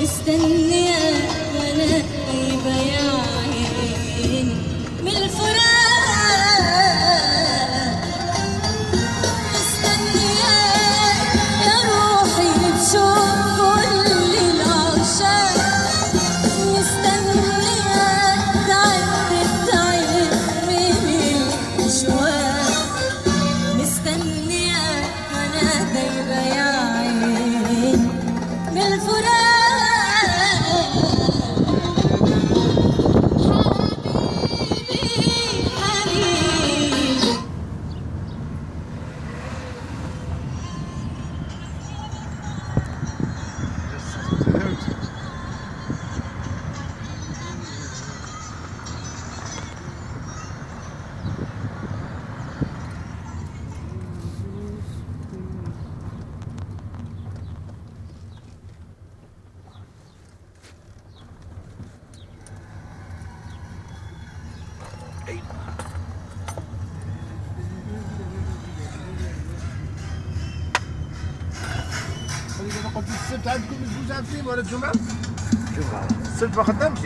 مستني أين السبت عندكم الجوج عاملين ولا الجمعة؟ الجمعة السبت ما خدامش